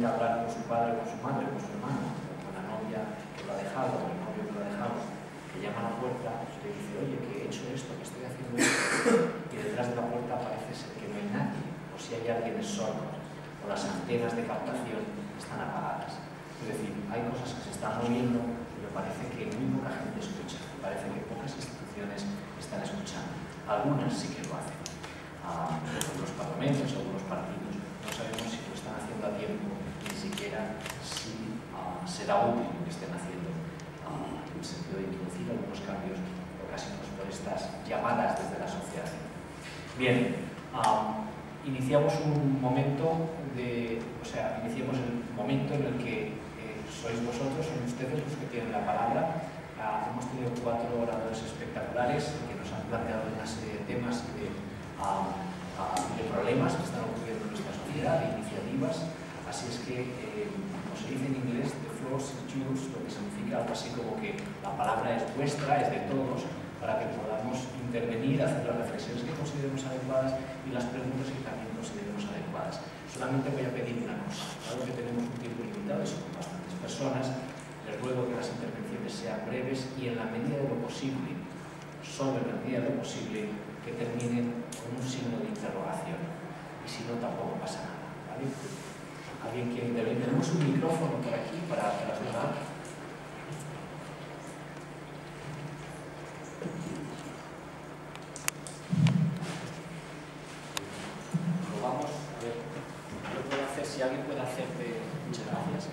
intenta hablar con su padre, con su madre, con su hermano, con la novia que lo ha dejado, o el novio que lo ha dejado, que llama a la puerta, y le dice, oye, que he hecho esto, que estoy haciendo esto, y detrás de la puerta parece ser que no hay nadie, o si hay alguien es sordo, o las antenas de captación están apagadas. Es decir, hay cosas que se están moviendo, pero parece que muy poca gente escucha parece que pocas instituciones están escuchando. Algunas sí que lo hacen. Ah, los parlamentos, algunos partidos, no sabemos si lo están haciendo a tiempo, siquiera si ah, será útil lo que estén haciendo ah, en el sentido de introducir algunos cambios ocasionados por estas llamadas desde la sociedad. Bien, iniciamos un momento de, o sea, iniciamos el momento en el que eh, sois vosotros, son ustedes los que tienen la palabra hemos tenido cuatro oradores espectaculares que nos han planteado una serie de temas de, de problemas que están ocurriendo en nuestra sociedad, de iniciativas. Así es que, eh, como se dice en inglés, the floor is yours, lo que significa algo así como que la palabra es vuestra, es de todos, para que podamos intervenir, hacer las reflexiones que consideremos adecuadas y las preguntas que también consideremos adecuadas. Solamente voy a pedir una cosa, dado que tenemos un tiempo limitado y son bastantes personas, les ruego que las intervenciones sean breves y en la medida de lo posible, solo en la medida de lo posible, que terminen con un signo de interrogación. Y si no, tampoco pasa nada. ¿vale? ¿Alguien quiere intervenir? Tenemos un micrófono por aquí para trasladar. Probamos, a ver, lo puedo hacer, si alguien puede hacerte, muchas gracias.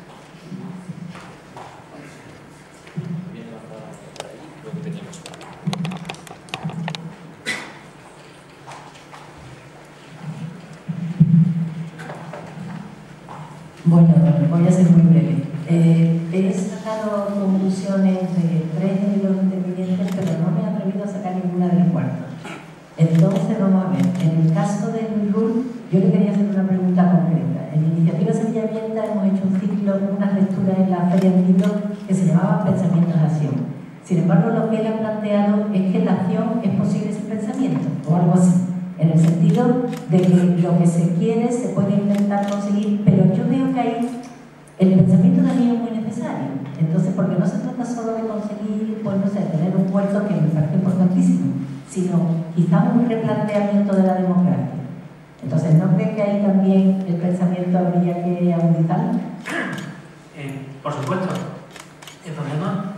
Bueno, voy a ser muy breve. Eh, he sacado conclusiones de tres de los intervinientes, pero no me he atrevido a sacar ninguna del cuarto. Entonces, vamos a ver. En el caso de Luis yo le quería hacer una pregunta concreta. En Iniciativa Sevilla Abierta hemos hecho un ciclo, una lectura en la Feria del Libro que se llamaba Pensamientos de Acción. Sin embargo, lo que él ha planteado es que la acción es posible sin pensamiento, o algo así en el sentido de que lo que se quiere se puede intentar conseguir, pero yo veo que ahí el pensamiento también es muy necesario. Entonces, porque no se trata solo de conseguir, pues no sé, tener un puerto que me parece importantísimo, sino quizá un replanteamiento de la democracia. Entonces, ¿no cree que ahí también el pensamiento habría que agudizarlo? Eh, por supuesto. El problema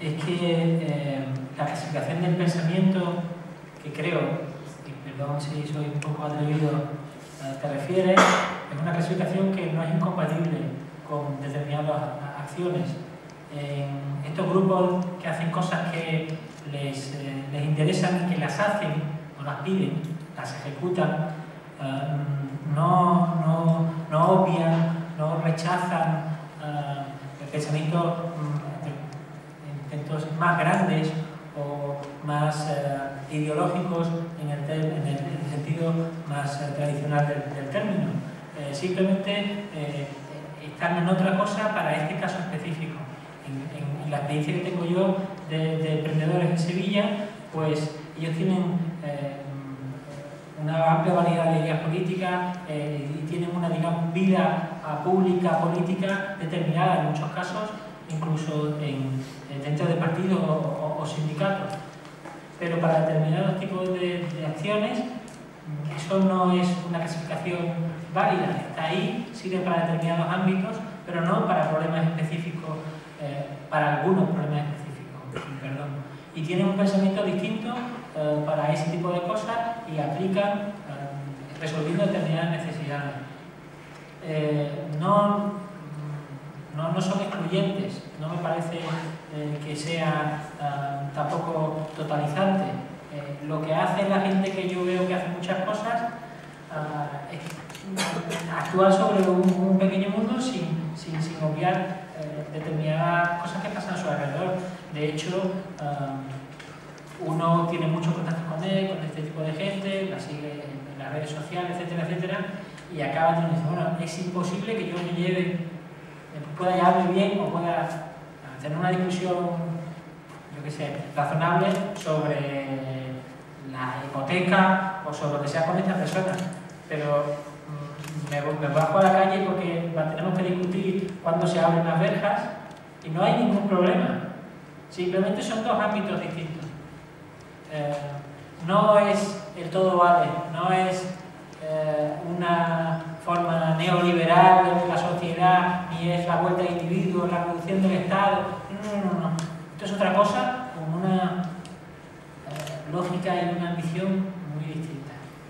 es que eh, la clasificación del pensamiento que creo perdón si soy un poco atrevido, eh, te refieres, es una clasificación que no es incompatible con determinadas acciones. En estos grupos que hacen cosas que les, eh, les interesan y que las hacen o las piden, las ejecutan, eh, no, no, no, obvian, no rechazan pensamientos mm, intentos más grandes o más ideológicos en el, sentido más eh, tradicional del, término. Eh, simplemente eh, en otra cosa para este caso específico. En, la experiencia que tengo yo de, emprendedores en Sevilla, pues ellos tienen una amplia variedad de ideas políticas y tienen una digamos, vida pública, política determinada en muchos casos, incluso en, dentro de partidos o sindicatos pero para determinados tipos de, acciones eso no es una clasificación está ahí, sirve para determinados ámbitos, pero no para problemas específicos, eh, para algunos problemas específicos, perdón. Y tienen un pensamiento distinto eh, para ese tipo de cosas y aplican resolviendo determinadas necesidades. no, no, no, son excluyentes, no me parece que sea tampoco totalizante eh, lo que hace la gente que yo veo que hace muchas cosas es actuar sobre un, pequeño mundo sin, sin, sin obviar eh, determinadas cosas que pasan a su alrededor. De hecho, ah, uno tiene mucho contacto con él, con este tipo de gente, la sigue en las redes sociales, etcétera, etcétera, y acaba diciendo, bueno, es imposible que yo me lleve, pueda llevarme bien o pueda tener una discusión yo qué sé, razonable sobre la hipoteca o sobre lo que sea con esta persona. Pero me, bajo a la calle porque tenemos que discutir cuándo se abren las verjas y no hay ningún problema. Simplemente son dos ámbitos distintos. Eh, no es el todo vale, no es eh, una forma neoliberal de la sociedad, ni es la vuelta del individuo, la reducción del Estado. No, no, no. Esto es otra cosa con una lógica y una ambición muy distinta.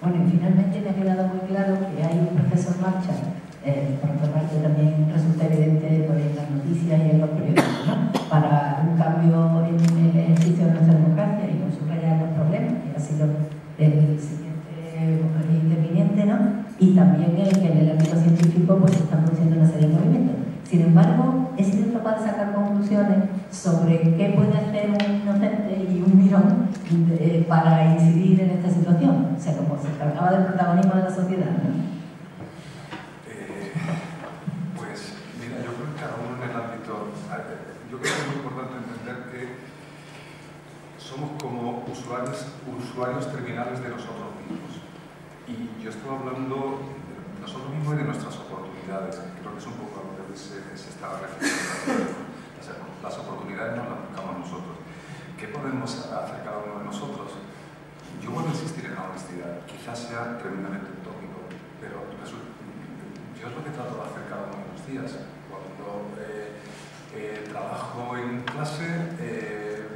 Bueno, y finalmente me ha quedado muy claro que hay un proceso en marcha, eh, por otra parte también resulta evidente por las noticias y en los periódicos, ¿no? para un cambio en el ejercicio de nuestra democracia y no subrayar los problemas, que ha sido el siguiente interviniente, ¿no? y también que en el ámbito científico pues, se están produciendo una serie de movimientos. Sin embargo, he sido capaz de sacar conclusiones sobre qué puede hacer un inocente y un mirón eh, para incidir en esta situación. O sea, como se trataba del protagonismo de la sociedad. ¿no? Eh, pues, mira, yo creo que cada uno en el ámbito. Yo creo que es muy importante entender que somos como usuarios, usuarios terminales de nosotros mismos. Y yo estoy hablando de nosotros mismos y de nuestras oportunidades. Creo que es un poco se, se estaba refiriendo. Las, oportunidades no las buscamos nosotros. ¿Qué podemos hacer cada uno de nosotros? Yo vuelvo a insistir en la honestidad. Quizás sea tremendamente utópico, pero yo es lo que trato de hacer cada uno de los días. Cuando eh, eh, trabajo en clase, eh,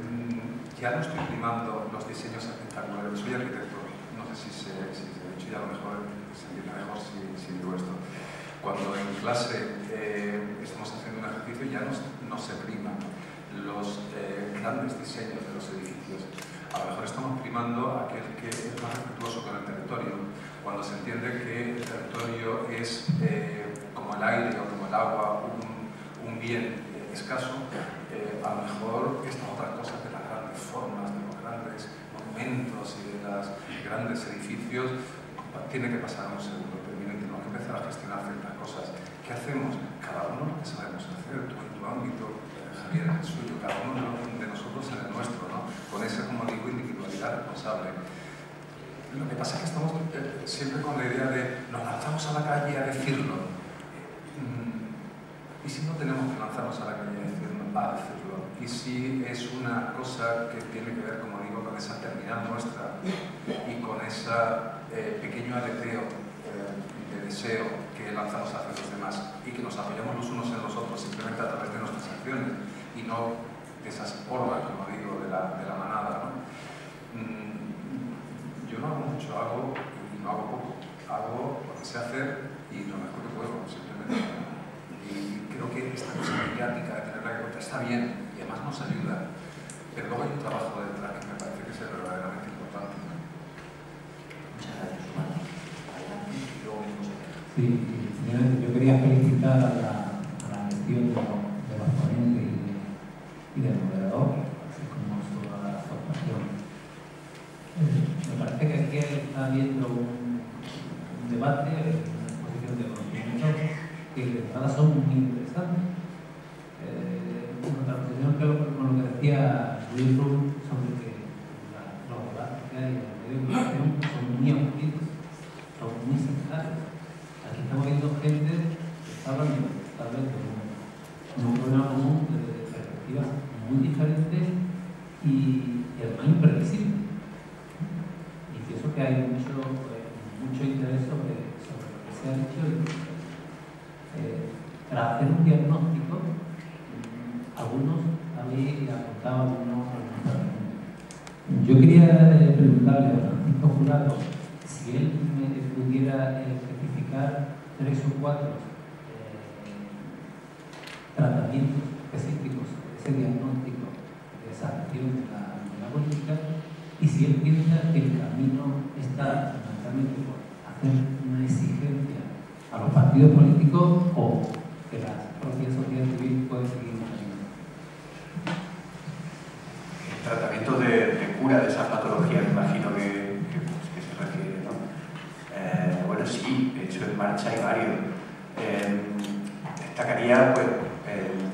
ya no estoy primando los diseños espectaculares. Soy arquitecto, no sé si se, ha dicho, ya a lo mejor se entiende mejor si, digo esto cuando en clase estamos haciendo un ejercicio ya no, se priman los grandes diseños de los edificios. A lo mejor estamos primando aquel que es más respetuoso con el territorio, cuando se entiende que el territorio es eh, como el aire o como el agua, un, un bien escaso, a lo mejor estas otras cosas de las grandes formas, de los grandes monumentos y de los grandes edificios, tiene que pasar a un segundo término y tenemos que empezar a gestionar ciertas cosas. ¿Qué hacemos? Cada uno lo que sabemos hacer, tú en tu ámbito, Javier en el suyo, cada uno de nosotros en el nuestro, ¿no? Con esa, como digo, individualidad responsable. Lo que pasa es que estamos eh, siempre con la idea de nos lanzamos a la calle a decirlo. Mm, ¿Y si no tenemos que lanzarnos a la calle a decirlo? A decirlo? ¿Y si es una cosa que tiene que ver, como digo, con esa terminal nuestra y con ese eh, pequeño aleteo eh, de deseo que lanzamos hacia los demás y que nos apoyamos los unos en los otros simplemente a través de nuestras acciones y no de esas hordas, como de la, de la manada. ¿no? Mm, yo no hago mucho, hago y no hago poco. Hago lo que sé hacer y lo mejor que puedo, simplemente. Y creo que esta cosa mediática de tenerla en cuenta está bien y además nos ayuda. Pero luego hay un trabajo detrás que me parece que es verdaderamente importante. Muchas gracias, Juan. Sí, yo quería felicitar a la, a la gestión de, los ponentes y, del moderador, así como su, su actuación. Eh, me parece que aquí está habiendo un, debate, una exposición de conocimiento que de verdad son muy interesantes. Eh, una posición que con lo que decía Luis sobre que los debates que hay en el medio de comunicación son muy aburridos, son muy sectarios estamos viendo gente que está hablando tal vez de un, problema común desde perspectivas muy diferentes y, además imprevisibles. Y pienso que hay mucho, eh, se ha dicho, eh, tras hacer un diagnóstico, algunos habéis apuntado algunos Yo quería eh, preguntarle a Francisco Jurado si él pudiera especificar tres o cuatro tratamientos específicos ese diagnóstico, de esa acción de la, política, y si él piensa que el camino está fundamentalmente por hacer una exigencia a los partidos políticos o que la propia sociedad civil puede seguir un camino. El tratamiento de, de, cura de esa patología, me imagino que, que, que se refiere, ¿no? Eh, bueno, sí, de hecho en marcha hay varios. Eh, destacaría pues,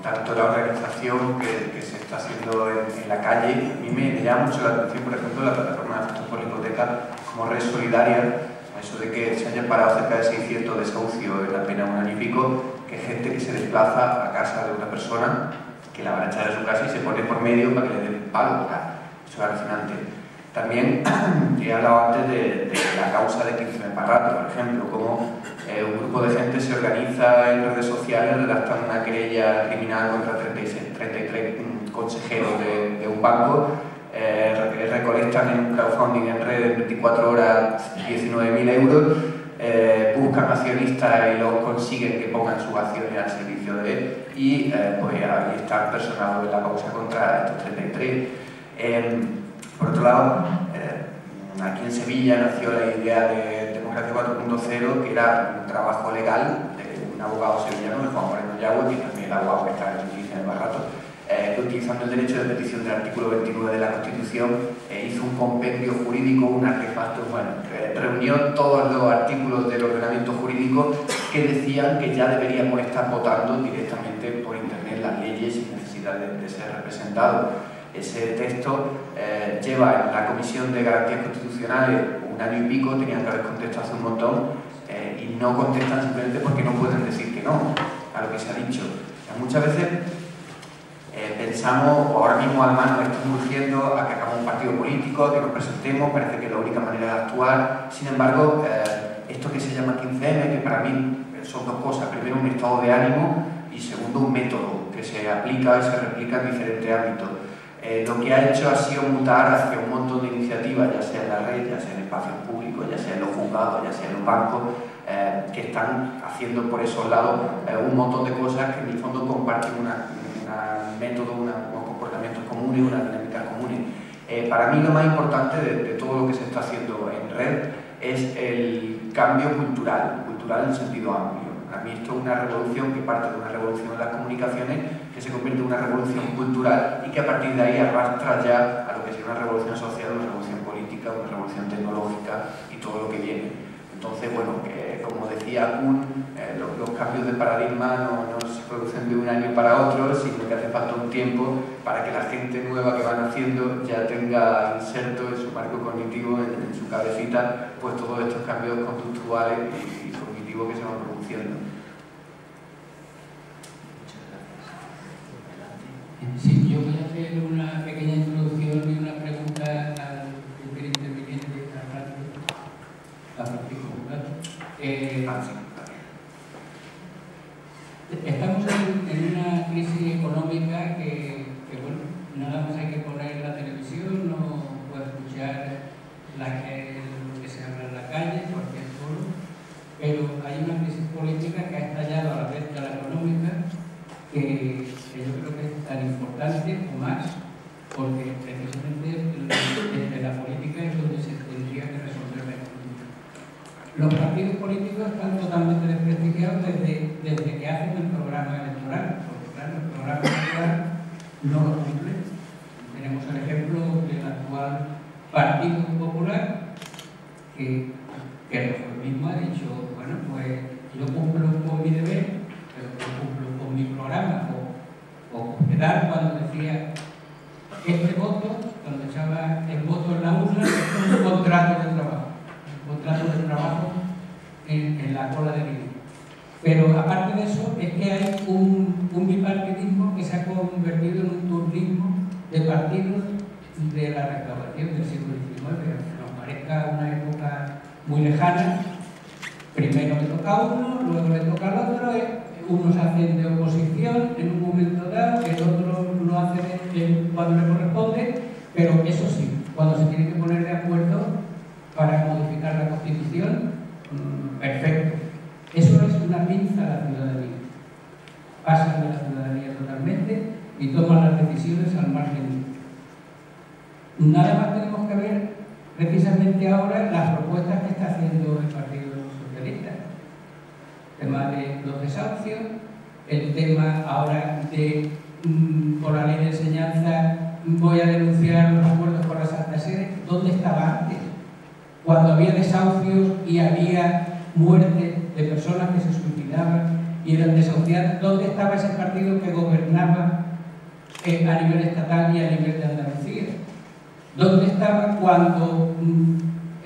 tanto la organización que, que se está haciendo en, en, la calle, a mí me, me, llama mucho la atención, por ejemplo, la plataforma de afectos por hipoteca como red solidaria, eso de que se hayan parado cerca de 600 desahucios en apenas un año y pico, que gente que se desplaza a casa de una persona que la van a echar a su casa y se pone por medio para que le den palo. Eso es alucinante. También he hablado antes de, de la causa de 15 Parrato, por ejemplo, cómo eh, un grupo de gente se organiza en redes sociales, redactan una querella criminal contra 36, 33 consejeros de, de un banco, eh, recolectan en un crowdfunding en red en 24 horas 19.000 euros, eh, buscan accionistas y los consiguen que pongan sus acciones al servicio de él. Y eh, pues ahí están personados en la causa contra estos 33. Em, por otro lado, aquí en Sevilla nació la idea de Democracia 4.0, que era un trabajo legal de un abogado sevillano, de Juan Moreno Yagüe, que también el abogado que está en justicia en Barrato, eh, que utilizando el derecho de petición del artículo 29 de la Constitución eh, hizo un compendio jurídico, un artefacto, bueno, reunió todos los artículos del ordenamiento jurídico que decían que ya deberíamos estar votando directamente por Internet las leyes sin necesidad de, de ser representados. Ese texto eh, lleva en la Comisión de Garantías Constitucionales un año y pico, tenían que haber contestado hace un montón eh, y no contestan simplemente porque no pueden decir que no a lo que se ha dicho. Muchas veces eh, pensamos, ahora mismo además nos estamos urgiendo a que hagamos un partido político, a que nos presentemos, parece que es la única manera de actuar. Sin embargo, esto que se llama 15M, que para mí son dos cosas, primero un estado de ánimo y segundo un método que se aplica y se replica en diferentes ámbitos. Eh, lo que ha hecho ha sido mutar hacia un montón de iniciativas, ya sea en la red, ya sea en espacios públicos, ya sea en los juzgados, ya sea en los bancos, eh, que están haciendo por esos lados eh, un montón de cosas que en el fondo comparten un método, una, unos comportamientos comunes, una dinámica común. Eh, para mí lo más importante de, de, todo lo que se está haciendo en red es el cambio cultural, cultural en sentido amplio. Para mí esto es una revolución que parte de una revolución en las comunicaciones que se convierte en una revolución cultural y que a partir de ahí arrastra ya a lo que sería una revolución social, una revolución política, una revolución tecnológica y todo lo que viene. Entonces, bueno, que, como decía Kuhn, eh, los, los, cambios de paradigma no, no, producen de un año para otro, sino que hace falta un tiempo para que la gente nueva que van haciendo ya tenga inserto en su marco cognitivo, en, en su cabecita, pues todos estos cambios conductuales y, y cognitivos que se van produciendo. Sí, yo voy a hacer una pequeña introducción y una pregunta al primer interviniente, a Francisco. Eh, Estamos en, en, una crisis económica que, que, bueno, nada más hay que poner la televisión o, o escuchar la, lo que se habla en la calle, cualquier foro, pero hay una crisis política que ha estallado a la vez de la económica que, que yo creo que es tan importante o más porque precisamente desde la política es donde se tendría que resolver la economía. Los partidos políticos están totalmente desprestigiados desde, desde que hacen el programa electoral, porque claro, el programa electoral no lo cumple. Tenemos el ejemplo del actual Partido Popular, que, que el mismo ha dicho, bueno, pues yo cumplo con mi deber, pero yo cumplo con mi programa, o, o quedar cuando decía este voto, cuando echaba el voto en la urna, es un contrato de trabajo, un contrato de trabajo en, en la cola de vida. Pero aparte de eso, es que hay un, un bipartidismo que se ha convertido en un turismo de partidos de la recaudación del siglo XIX, aunque nos parezca una época muy primero toca a uno, luego le toca al otro, eh, unos hacen de oposición en un momento dado, el otro lo hace cuando le corresponde, pero eso sí, cuando se tiene que poner de acuerdo para modificar la Constitución, mm, perfecto. Eso es una pinza a la ciudadanía. Pasan de la ciudadanía totalmente y toman las decisiones al margen. Nada más tenemos que ver precisamente ahora las propuestas que está haciendo el Partido tema de los desahucios, el tema ahora de, mm, por la ley de enseñanza, voy a denunciar los acuerdos con la Santa Sede. ¿Dónde estaba antes? Cuando había desahucios y había muerte de personas que se suicidaban y eran desahuciadas, ¿dónde estaba ese partido que gobernaba eh, a nivel estatal y a nivel de Andalucía? ¿Dónde estaba cuando mm,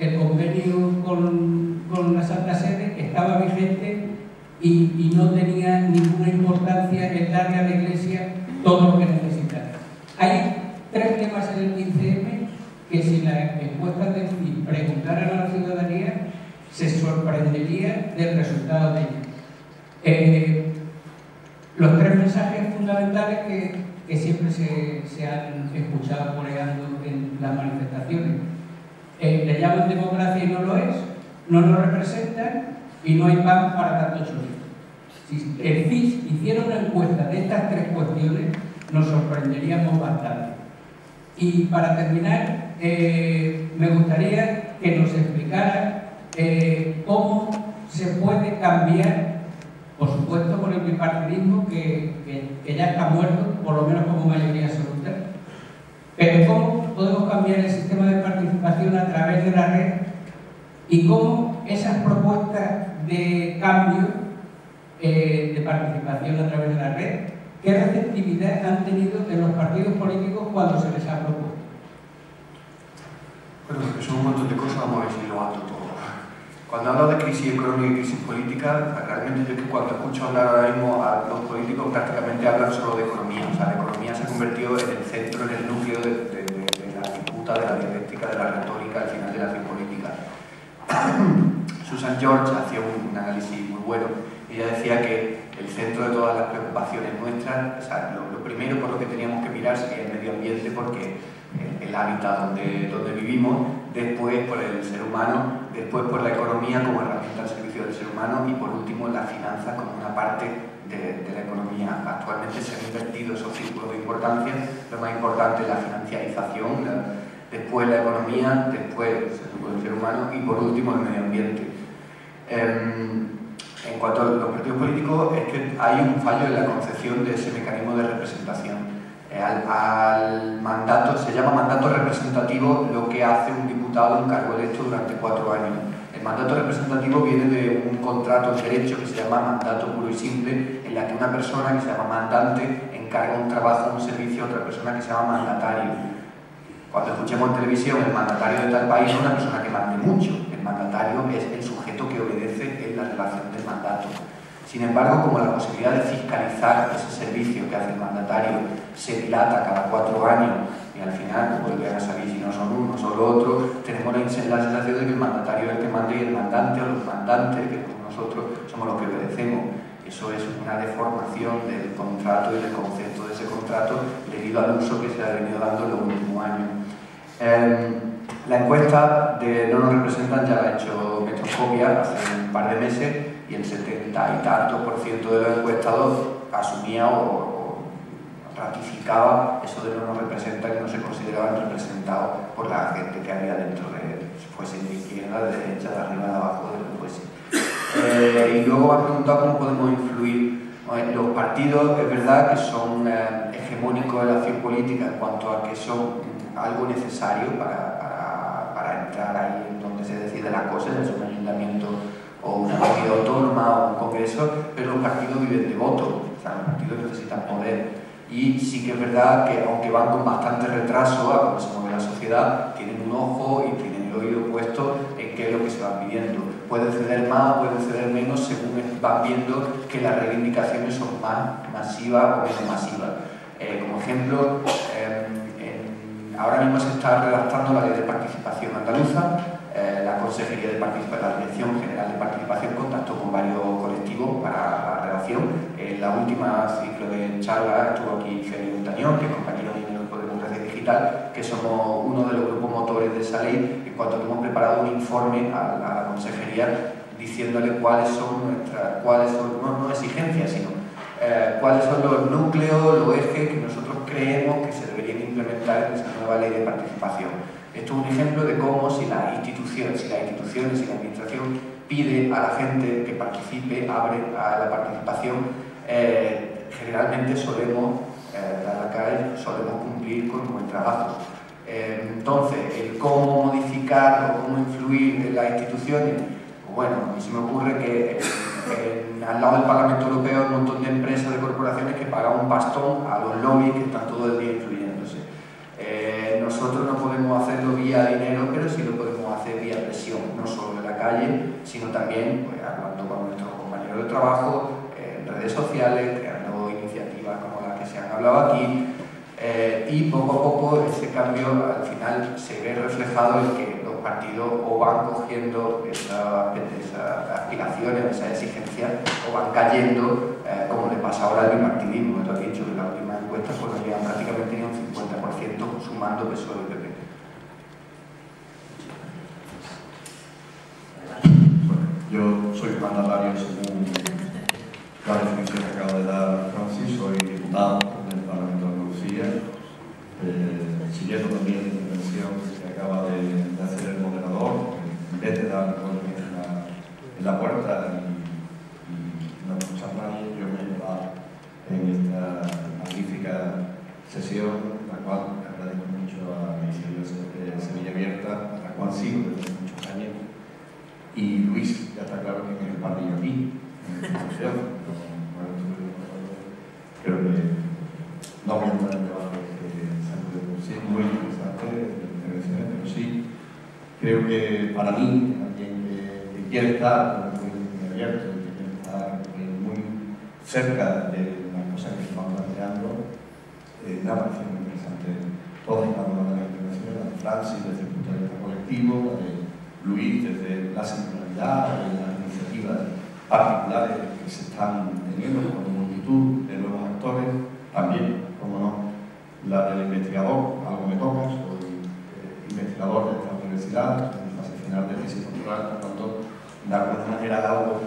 el convenio con, con, la Santa Sede estaba vigente y, no tenía ninguna importancia el darle a la Iglesia todo lo que necesitaba? Hay tres temas en el 15M que si la encuesta de preguntaran a la ciudadanía se sorprendería del resultado de ella. Eh, los tres mensajes fundamentales que, siempre se, se, han escuchado coreando en las manifestaciones. Eh, le llaman democracia y no lo es, no lo representan y no hay pan para tanto chorizo. El CIS hiciera una encuesta de estas tres cuestiones, nos sorprenderíamos bastante. Y para terminar, eh, me gustaría que nos explicara eh, cómo se puede cambiar, por supuesto con el bipartidismo que, que, ya está muerto, por lo menos como mayoría absoluta, pero cómo podemos cambiar el sistema de participación a través de la red y cómo esas propuestas de cambio eh, de participación a través de la red, qué receptividad han tenido en los partidos políticos cuando se les ha propuesto. Bueno, son un montón de cosas, vamos a ver si lo ato todo. Cuando hablo de crisis económica y crisis política, realmente yo es que cuando escucho hablar ahora mismo a los políticos prácticamente hablan solo de economía. O sea, la economía se ha convertido en el centro, en el núcleo de, la disputa, de la dialéctica, de la retórica, al final de la política. Susan George hacía un, análisis muy bueno. Ella decía que el centro de todas las preocupaciones nuestras, o sea, lo, primero por lo que teníamos que mirar sería el medio ambiente porque el, hábitat donde, donde vivimos, después por el ser humano después por la economía como herramienta al servicio del ser humano y por último la finanza como una parte de, la economía. Actualmente se han invertido esos círculos de importancia, lo más importante es la financiarización, después la economía, después el ser humano y por último el medio ambiente. Em, en cuanto a los partidos políticos, es que hay un fallo en la concepción de ese mecanismo de representación. Eh, al, mandato, se llama mandato representativo lo que hace un diputado en cargo electo durante cuatro años. El mandato representativo viene de un contrato de derecho que se llama mandato puro y simple, en la que una persona que se llama mandante encarga un trabajo, un servicio a otra persona que se llama mandatario. Cuando escuchemos en televisión el mandatario de tal país es una persona que mande mucho, el mandatario es el sujeto que obedece en la relación Sin embargo, como la posibilidad de fiscalizar ese servicio que hace el mandatario se dilata cada cuatro años y al final no vuelven a salir si no son uno, son otro, tenemos la, sensación de que el mandatario es el que manda y el mandante o los mandantes, que nosotros somos los que obedecemos. Eso es una deformación del contrato y del concepto de ese contrato debido al uso que se ha venido dando en los últimos años. Em, la encuesta de No nos representan ya la ha hecho Metroscopia hace un par de meses y el 70 y tanto por ciento de los encuestados asumía o, ratificaba eso de no nos representa que no se consideraban representados por la gente que había dentro de él, fuese de izquierda, de derecha, de arriba, de abajo, de lo que fuese. Eh, y luego ha preguntado cómo podemos influir. los partidos es verdad que son eh, hegemónicos en la acción política en cuanto a que son algo necesario para, para, para entrar ahí en donde se decide la cosa, es un ayuntamiento o una comunidad autónoma o un congreso, pero los partidos viven de voto, o sea, los partidos necesitan poder. Y sí que es verdad que aunque van con bastante retraso a cómo se mueve la sociedad, tienen un ojo y tienen el oído puesto en qué es lo que se va pidiendo. Pueden ceder más, pueden ceder menos según van viendo que las reivindicaciones son más masivas o menos masivas. Eh, como ejemplo, eh, ahora mismo se está redactando la ley de participación andaluza eh, la Consejería de Participación, la Dirección General de Participación contactó con varios colectivos para la relación. En la última ciclo de charla estuvo aquí Félix Montañón, que es compañero de Grupo de Democracia Digital, que somos uno de los grupos motores de esa ley, en cuanto que hemos preparado un informe a la, Consejería diciéndole cuáles son nuestras, cuáles son, no, no exigencias, sino eh, cuáles son los núcleos, los ejes que nosotros creemos que se deberían implementar en esa nueva ley de participación. Esto es un ejemplo de cómo si las instituciones, si las instituciones, si la administración pide a la gente que participe, abre a la participación, eh, generalmente solemos eh, la cara solemos cumplir con buen trabajo. Eh, entonces, el cómo modificar o cómo influir en las instituciones, bueno, a mí se me ocurre que al lado del Parlamento Europeo hay un montón de empresas, de corporaciones que pagan un bastón a los lobbies que están todo el día influyéndose. Nosotros no podemos hacerlo vía dinero, pero sí lo podemos hacer vía presión, no solo en la calle, sino también pues, hablando con nuestros compañeros de trabajo, en redes sociales, creando iniciativas como las que se han hablado aquí, eh, y poco a poco ese cambio al final se ve reflejado en que los partidos o van cogiendo esas, aspiraciones, esas exigencias, o van cayendo, eh, como le pasa ahora al bipartidismo. Tú has dicho que la última encuesta pues, nos llevan prácticamente un 50% sumando PSOE y PP. yo soy mandatario según la definición que acaba de dar Francis, soy diputado en el Parlamento de Andalucía, eh, siguiendo también la intervención que acaba de, hacer el moderador, en vez de dar golpes en la, en la puerta y, no escuchar a nadie, yo me he llevado en esta magnífica sesión, la cual agradezco mucho a mi de Sevilla La sigo desde muchos años, y Luis, ya está claro que es el padrino aquí, en la discusión, creo que no voy a debate que sí, muy interesante intervenciones, pero sí creo que para mí, alguien que, quiere estar muy abierto, que quiere estar muy cerca de las cosas que van planteando, eh, me ha parecido muy interesante. Y cada una de las intervenciones, la de Francis desde el de colectivo, de Luis desde la singularidad, de las iniciativas particulares que se están teniendo con multitud de nuevos actores, también, como no, la del investigador, algo me toca, soy eh, investigador de esta universidad, en fase final de tesis doctoral, por tanto, de alguna manera algo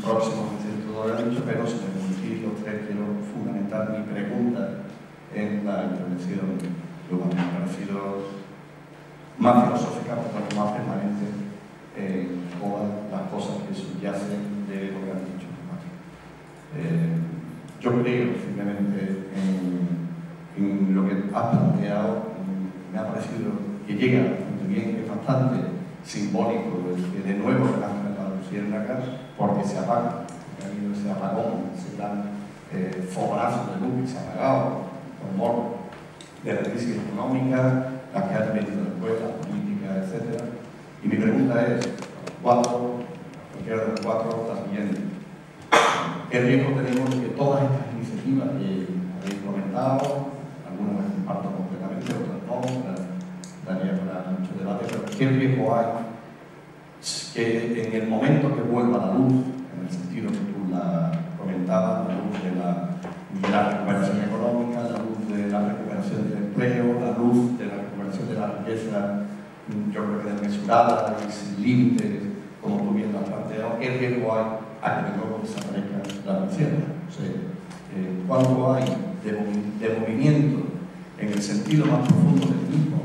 próximo que todo lo he dicho, pero si me los tres quiero fundamentar mi pregunta en la intervención, que me ha parecido más filosófica, tanto más permanente en todas las cosas que subyacen de lo que han dicho. Eh, yo creo firmemente en, lo que has planteado, me ha parecido que llega bastante bien, que es bastante simbólico que de nuevo renazcan las luciérnagas porque se porque ha habido ese apagón, ese gran eh, fogonazo de luz que se ha apagado por mor de la crisis económica, la que ha venido después, la política, etc. Y mi pregunta es, ¿cuándo, cualquiera de los cuatro, está siguiente? ¿Qué riesgo tenemos que todas estas iniciativas que habéis comentado, algunas las comparto completamente, otras no, daría para mucho debate, pero ¿qué riesgo hay que en el momento que vuelva la luz, en el sentido que tú la comentabas, la luz de la, de la recuperación económica, la luz de la recuperación del empleo, la luz de la recuperación de la riqueza, yo creo que desmesurada y sin límites, como tú bien lo has planteado, ¿qué riesgo hay a que nuevo desaparezca la anciana? O sea, eh, ¿Cuánto hay de, de, movimiento en el sentido más profundo del mismo?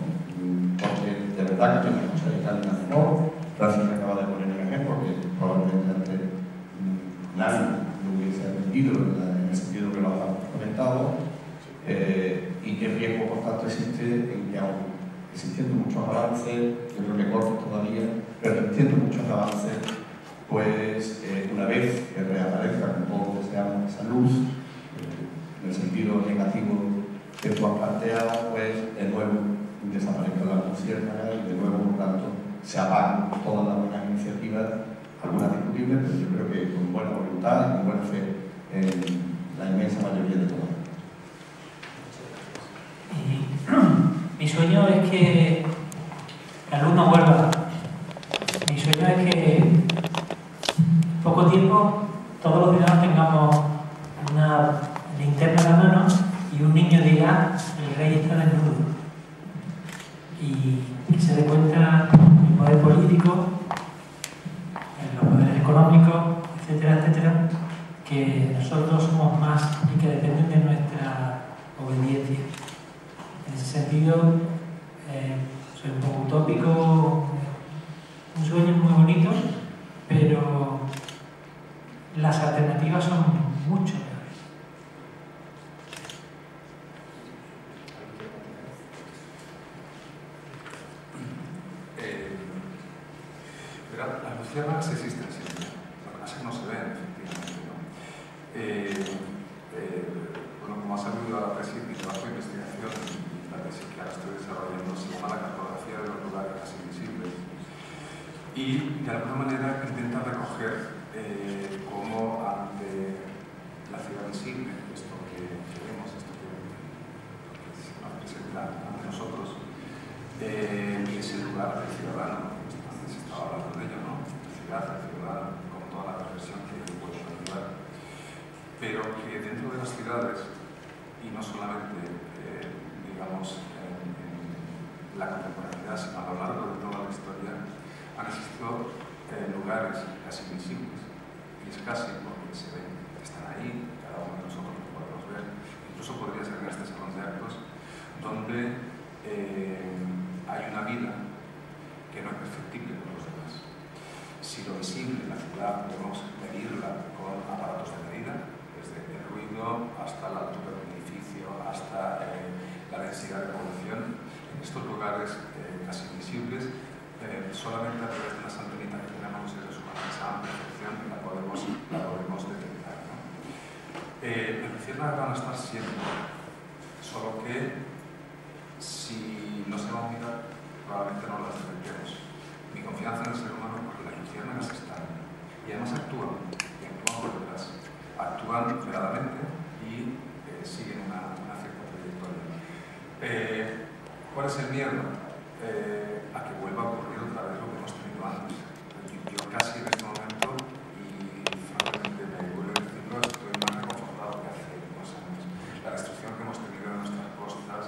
Porque de verdad que hay una cosa que está mejor, Francis me acaba de poner un ejemplo que probablemente antes mm, nadie lo hubiese admitido en el sentido que lo ha comentado, eh, y qué riesgo por tanto existe en que aún existiendo muchos avances, yo creo que cortos todavía, pero existiendo muchos avances, pues eh, una vez que reaparezca, con todo lo deseamos, esa luz, eh, en el sentido negativo que tú has planteado, pues de nuevo desaparezca la luciérnaga y de nuevo, por tanto, se apagan todas las buenas iniciativas, algunas discutibles, pero yo creo que con buena voluntad y con buena fe en la inmensa mayoría de todas. Mi sueño es que el alumno vuelva. Mi sueño es que en poco tiempo todos los ciudadanos tengamos una linterna en la mano y un niño diga, el rey está desnudo. Y que se dé cuenta el poder político, los poderes económicos, etcétera, etcétera, que nosotros somos más y que dependen de nuestra obediencia. Sentido, eh, soy un poco utópico, un sueño muy bonito, pero las alternativas son mucho peores. Eh, verá, las luciérnagas existen siempre, lo que pasa es que no se ven, efectivamente. ¿no? Eh, eh, bueno, como ha salido a la tesis, mi trabajo de investigación, la tesis que ahora estoy desarrollando, se llama la cartografía de los lugares casi invisibles. Y de alguna manera intenta recoger eh, cómo ante la ciudad visible, esto que, que vemos, esto que, que se nos presenta ante nosotros, eh, y es el lugar del ciudadano, antes se estaba hablando de ello, ¿no? La ciudad, el ciudadano, con toda la reflexión que puede ayudar. Pero que dentro de las ciudades, y no solamente, eh, digamos, en, en, la contemporaneidad, sino a lo largo de toda la historia, han existido eh, lugares casi invisibles. Y es casi porque se ven, están ahí, cada uno de nosotros lo podemos ver. Incluso podría ser en este salón de actos, donde eh, hay una vida que no es perceptible por los demás. Si lo visible la ciudad podemos medirla con aparatos de medida, desde el ruido hasta la altura del edificio, hasta eh, la densidad de población, estos lugares eh, casi invisibles, eh, solamente a través de las antenitas que tenemos seres humanos, esa percepción la podemos, la podemos detectar. ¿no? Eh, luciérnagas van a estar siempre, solo que si no se van a mirar, probablemente no las detectemos. Mi confianza en el ser humano porque las luciérnagas están y además actúan, y actúan por detrás. Actúan veladamente y eh, siguen una, cierta trayectoria. ¿Cuál es el miedo? Eh, a que vuelva a ocurrir otra vez lo que hemos tenido antes. Yo casi en este momento, y francamente me duele decirlo, estoy más reconfortado que hace unos años. La destrucción que hemos tenido en nuestras costas,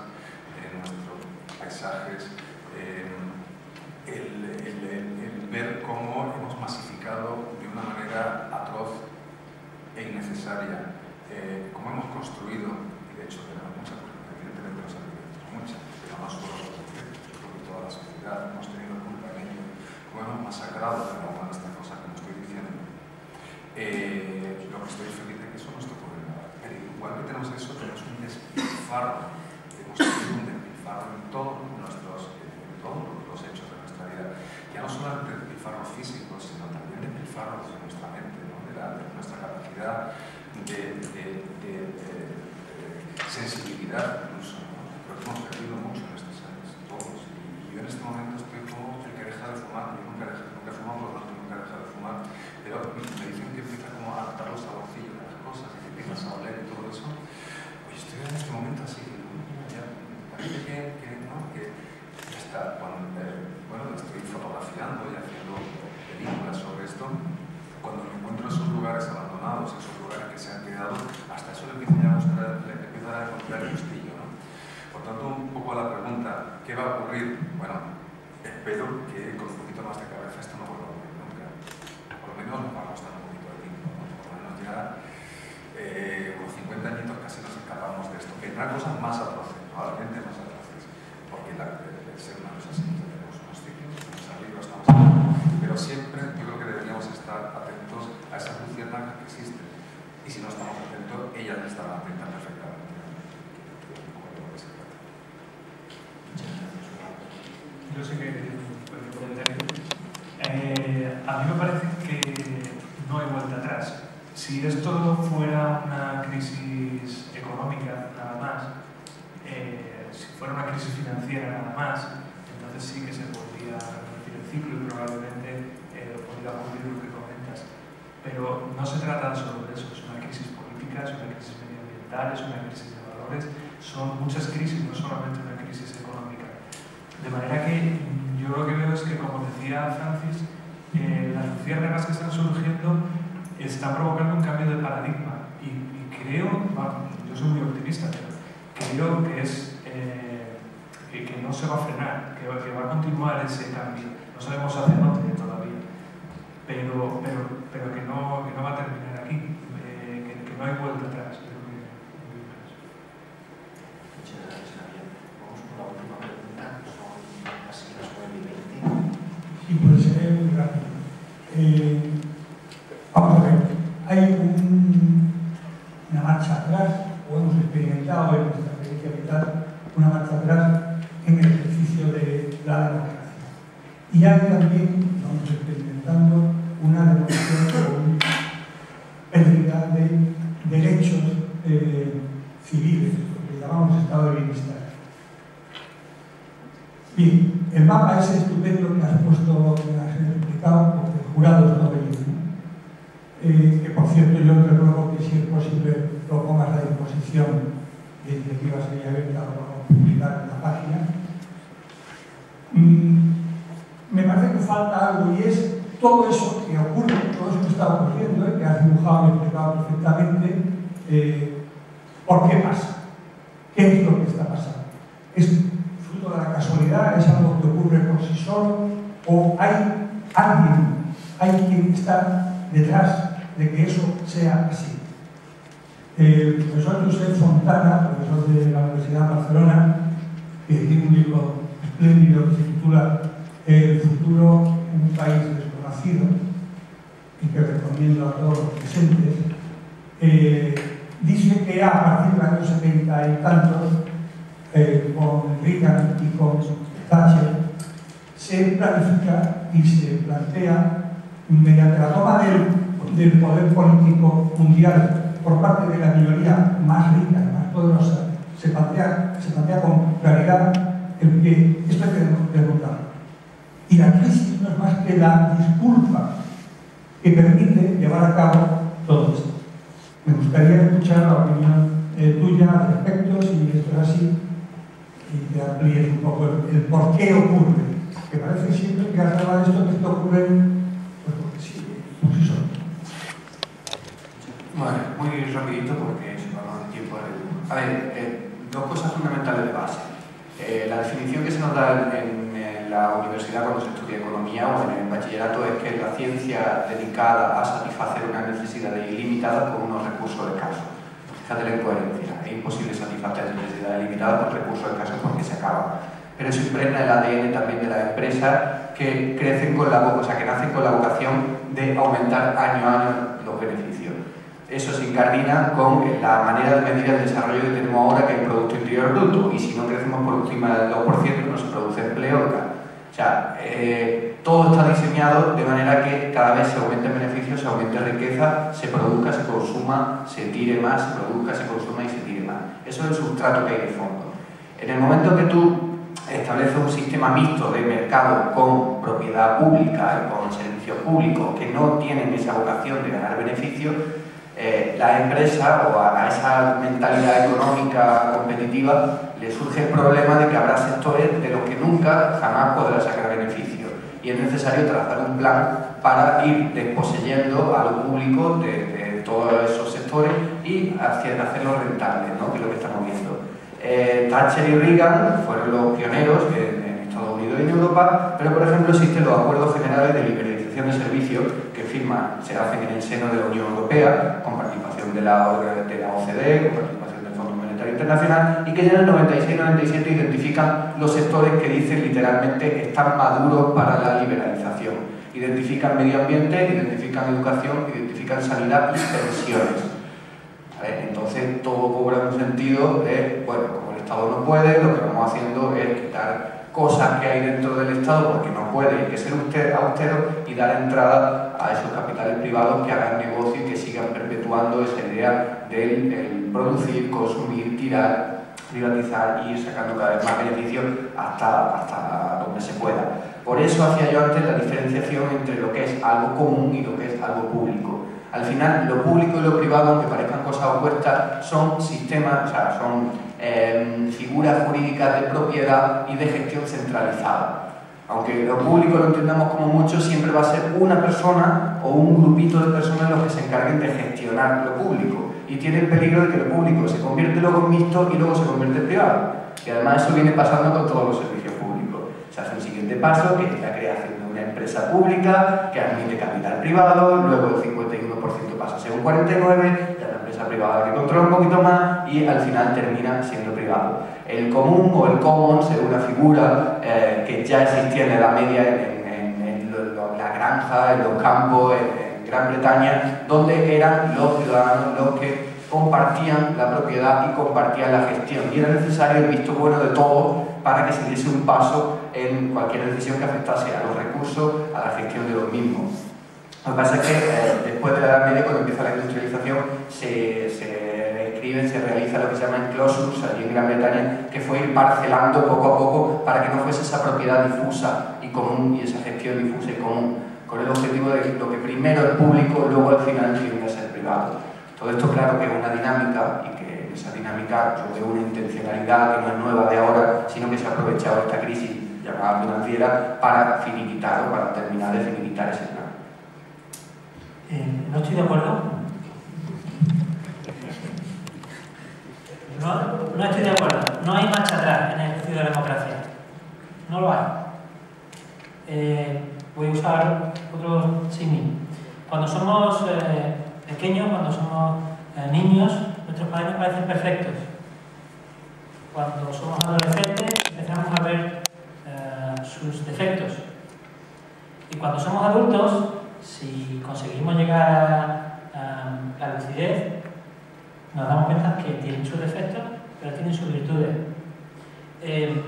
en nuestros paisajes, el, ver cómo hemos masificado de una manera atroz e innecesaria, eh, cómo hemos construido, y de hecho tenemos muchas, evidentemente los arquitectos, muchas, pero no solo los arquitectos, yo creo que toda la sociedad hemos tenido culpa en ello, cómo hemos masacrado a cada una de estas cosas que estoy diciendo. Eh, lo que estoy feliz de que eso no está ocurriendo ahora. Pero igual que tenemos eso, tenemos un despilfarro, tenido un despilfarro en todos nuestros, en todos los hechos de nuestra vida. Ya no solamente despilfarro físico, sino también despilfarro de nuestra mente, de, la, de, nuestra capacidad de, de, de sensibilidad incluso. ¿no? Creo que hemos perdido mucho en estos años, todos. Y yo en este momento estoy como el que deja de fumar, yo nunca, deja, nunca he fumado, por lo tanto nunca he dejado de fumar, pero me dicen que empieza como a adaptar los saborcillos de las cosas, que empiezas a oler y todo eso. Pues estoy en este momento así, ya parece que, que, ¿no? que ya está, cuando, eh, bueno, estoy fotografiando y haciendo películas sobre esto, cuando me encuentro en esos lugares abandonados, esos lugares que se han quedado, hasta eso le empiezo a mostrar, le empiezo a encontrar el gustillo, ¿no? Por tanto, un poco a la pregunta, ¿qué va a ocurrir? Bueno, espero que con un poquito más de cabeza esto no vuelva a ocurrir nunca. Por lo menos nos va a costar un poquito de tiempo, ¿no? Por lo menos ya eh, unos 50 añitos casi nos escapamos de esto. Que habrá cosas más atroces, probablemente más atroces, porque la, el ser humano es así, tenemos unos ciclos, estamos arriba, estamos abajo, pero siempre yo creo que deberíamos estar atentos a esas luciérnagas que existen. Y si no estamos atentos, ellas estarán atentas perfectamente. Yo sé que eh, a mí me parece que no hay vuelta atrás. Si esto fuera una crisis económica nada más, eh, si fuera una crisis financiera nada más, entonces sí que se podría revertir el ciclo y probablemente eh, podría ocurrir lo que comentas. Pero no se trata solo de eso, es una crisis política, es una crisis medioambiental, es una crisis de valores, son muchas crisis, no solamente una crisis económica. De manera que yo lo que veo es que, como decía Francis, eh, las luciérnagas que están surgiendo está provocando un cambio de paradigma y, y creo, bueno, yo soy muy optimista, pero creo que es eh, que, que, no se va a frenar, que, que, va a continuar ese cambio. No sabemos hacia dónde todavía, pero, pero que, no, que no va a terminar aquí, eh, que, que, no hay vuelta atrás. Muchas gracias, Javier. Vamos con la última pregunta, son casi las 9 y 20. Sí, pues seré muy rápido. Eh, vamos a ver, hay un, una marcha atrás, o hemos experimentado en nuestra experiencia vital una marcha atrás en el ejercicio de la democracia. Y hay también, vamos experimentando, una devolución o una pérdida de derechos eh, civiles, lo que llamamos estado de bienestar. Bien, el mapa ese estupendo que has puesto, que has explicado, porque jurados no veis, eh, que por cierto yo te ruego que si es posible lo pongas a disposición de iniciativas que ya abierta lo vamos a publicar en la página. Mm, me parece que falta algo y es todo eso que ocurre, todo eso que está ocurriendo, eh, que has dibujado y explicado perfectamente, eh, ¿por qué pasa? ¿Qué es lo que está pasando? ¿Es fruto de la casualidad? ¿Es algo que ocurre por sí solo? ¿O hay alguien, hay quien está detrás de que eso sea así? El profesor Josep Fontana, profesor de la Universidad de Barcelona, que tiene un libro espléndido que se titula El futuro en un país desconocido, y que recomiendo a todos los presentes, eh, dice que a partir de los años 70 y tantos, eh, con Reagan y con Thatcher, se planifica y se plantea, mediante la toma del, poder político mundial por parte de la minoría más rica más poderosa, se plantea, se plantea con claridad el que esto hay que derrotar. Y la crisis no es más que la disculpa que permite llevar a cabo todo esto. Me gustaría escuchar la opinión eh, tuya al respecto, si esto es así, y que amplíes un poco el, por qué ocurre. Que parece siempre que al hablar de esto, ocurre por muy rapidito porque se va más de tiempo. A ver, eh, dos cosas fundamentales de base. Eh, la definición que se nos da en, la universidad cuando se estudia economía o en el bachillerato es que es la ciencia dedicada a satisfacer unas necesidades ilimitadas con unos recursos escasos. Fíjate la incoherencia. Es imposible satisfacer necesidades ilimitadas con recursos escasos porque se acaban. Pero eso impregna el ADN también de las empresas que crecen con la o sea, que nacen con la vocación de aumentar año a año los beneficios eso se incardina con la manera de medir el desarrollo que tenemos ahora, que es el Producto Interior Bruto, y si no crecemos por encima del 2% no se produce empleo. O sea, eh, todo está diseñado de manera que cada vez se aumente beneficios, se aumente riqueza, se produzca, se consuma, se tire más, se produzca, se consuma y se tire más. Eso es el sustrato que hay de fondo. En el momento que tú estableces un sistema mixto de mercado con propiedad pública y con servicios públicos que no tienen esa vocación de ganar beneficios, eh, la empresa o a, esa mentalidad económica competitiva le surge el problema de que habrá sectores de los que nunca jamás podrá sacar beneficio y es necesario trazar un plan para ir desposeyendo a lo público de, de todos esos sectores y hacer, hacerlos rentables, ¿no? que es lo que estamos viendo. Eh, Thatcher y Reagan fueron los pioneros en, Estados Unidos y en Europa, pero por ejemplo existen los acuerdos generales de liberalización de servicios que firman, se hacen en el seno de la Unión Europea, con participación de la, de OCDE, con participación del Fondo Monetario Internacional, y que ya en el 96-97 identifican los sectores que dicen literalmente están maduros para la liberalización. Identifican medio ambiente, identifican educación, identifican sanidad y pensiones. Entonces todo cobra un sentido de, bueno, como el Estado no puede, lo que vamos haciendo es quitar cosas que hay dentro del Estado porque no puede, hay que ser usted austero y dar entrada a esos capitales privados que hagan negocio y que sigan perpetuando esa idea del, del producir, consumir, tirar, privatizar y ir sacando cada vez más beneficios hasta, hasta donde se pueda. Por eso hacía yo antes la diferenciación entre lo que es algo común y lo que es algo público. Al final, lo público y lo privado, aunque parezcan cosas opuestas, son sistemas, o sea, son eh, figuras jurídicas de propiedad y de gestión centralizada. Aunque lo público lo entendamos como mucho, siempre va a ser una persona o un grupito de personas los que se encarguen de gestionar lo público. Y tiene el peligro de que lo público se convierte luego en mixto y luego se convierte en privado. Y además eso viene pasando con todos los servicios públicos. Se hace un siguiente paso, que es la creación de una empresa pública que admite capital privado, luego el 51% pasa a ser un 49%, ya la empresa privada que controla un poquito más y al final termina siendo privado. El común o el commons es una figura eh, que ya existía en la Edad Media en, en, en la granja, en los campos, en, en Gran Bretaña, donde eran los ciudadanos los que compartían la propiedad y compartían la gestión. Y era necesario el visto bueno de todos para que se diese un paso en cualquier decisión que afectase a los recursos, a la gestión de los mismos. Lo que pasa es que eh, después de la Edad Media, cuando empieza la industrialización, se, se escriben, se realiza lo que se llama enclosus allí en Gran Bretaña, que fue ir parcelando poco a poco para que no fuese esa propiedad difusa y común y esa gestión difusa y común, con el objetivo de lo que primero es público, luego al final tiene que ser privado. Todo esto claro que es una dinámica y que esa dinámica yo una intencionalidad que no es nueva de ahora, sino que se ha aprovechado esta crisis llamada financiera para finiquitar o para terminar de finiquitar ese plan. Eh, no estoy de acuerdo. No, estoy de acuerdo. No hay marcha atrás en el ejercicio de la democracia. No lo hay. Eh, voy a usar otro símil. Cuando somos eh, pequeños, cuando somos niños, nuestros padres parecen perfectos. Cuando somos adolescentes empezamos a ver sus defectos. Y cuando somos adultos, si conseguimos llegar a, la lucidez, nos damos cuenta que tienen sus defectos, pero tienen sus virtudes. Eh,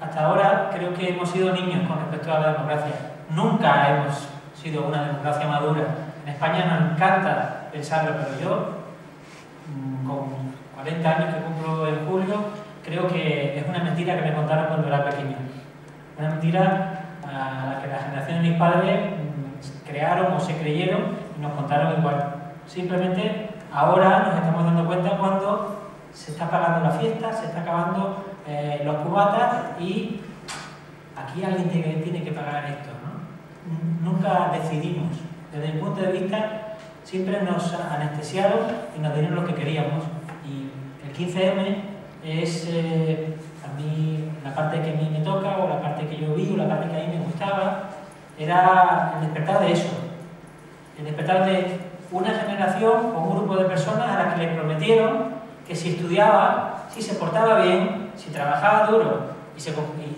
hasta ahora creo que hemos sido niños con respecto a la democracia. Nunca hemos sido una democracia madura. En España nos encanta pensarlo, pero yo, mm, con 40 años que cumplo en julio, creo que es una mentira que me contaron cuando era pequeño. Una mentira a la que la generación de mis padres crearon o se creyeron y nos contaron igual. Simplemente ahora nos estamos dando cuenta cuando se está pagando la fiesta, se está acabando eh, los cubatas y aquí alguien tiene, que pagar esto. ¿no? Nunca decidimos. Desde mi punto de vista, siempre nos anestesiaron y nos dieron lo que queríamos. Y el 15M es eh, a mí la parte que a mí me toca, o la parte que yo vi, o la parte que a mí me gustaba, era el despertar de eso. El despertar de una generación o un grupo de personas a las que les prometieron que si estudiaba, si se portaba bien, si trabajaba duro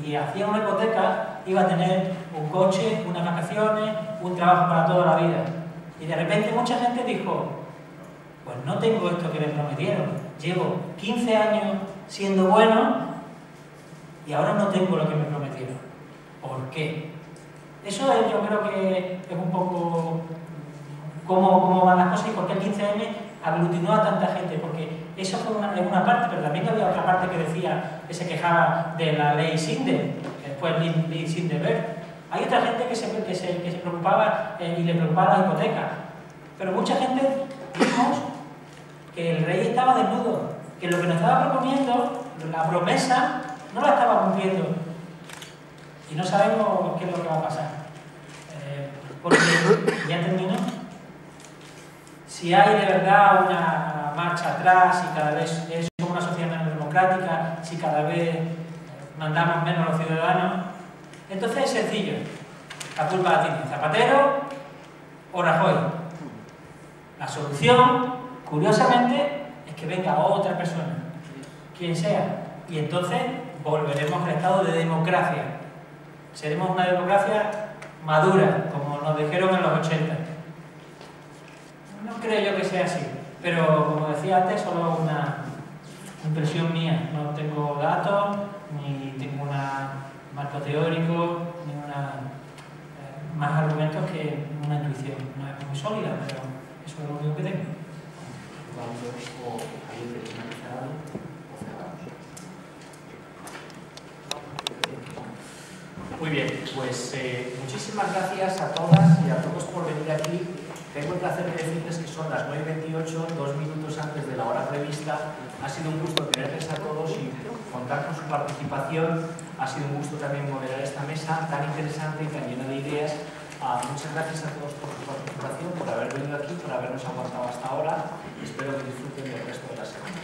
y, hacía una hipoteca, iba a tener un coche, unas vacaciones, un trabajo para toda la vida. Y de repente mucha gente dijo, pues no tengo esto que me prometieron. Llevo 15 años siendo bueno y ahora no tengo lo que me prometieron. ¿Por qué? Eso es, yo creo que es un poco cómo, van las cosas y por qué el 15M aglutinó a tanta gente. Porque eso fue una, una parte, pero también había otra parte que decía, que se quejaba de la ley Sinde, después ley Sindeberg hay otra gente que se, que se, que se preocupaba eh, y le preocupaba la hipoteca. Pero mucha gente vimos que el rey estaba desnudo, que lo que nos estaba proponiendo, la promesa, no la estaba cumpliendo. Y no sabemos qué es lo que va a pasar. Eh, porque, ya terminó, si hay de verdad una marcha atrás, si cada vez es una sociedad menos democrática, si cada vez mandamos menos a los ciudadanos, entonces es sencillo. La culpa la tiene Zapatero o Rajoy. La solución, curiosamente, es que venga otra persona, quien sea. Y entonces volveremos al estado de democracia. Seremos una democracia madura, como nos dijeron en los 80. No creo yo que sea así, pero como decía antes, solo una impresión mía. No tengo datos, ni tengo una marco teórico, ninguna, eh, más argumentos que una intuición. No es muy sólida, pero eso es lo único que tengo. o Muy bien, pues eh, muchísimas gracias a todas y a todos por venir aquí Tengo el placer de decirles que son las 9.28, dos minutos antes de la hora prevista. Ha sido un gusto tenerles a todos y contar con su participación. Ha sido un gusto también moderar esta mesa tan interesante y tan llena de ideas. Ah, muchas gracias a todos por su participación, por haber venido aquí, por habernos aguantado hasta ahora. Espero que disfruten del resto de la semana.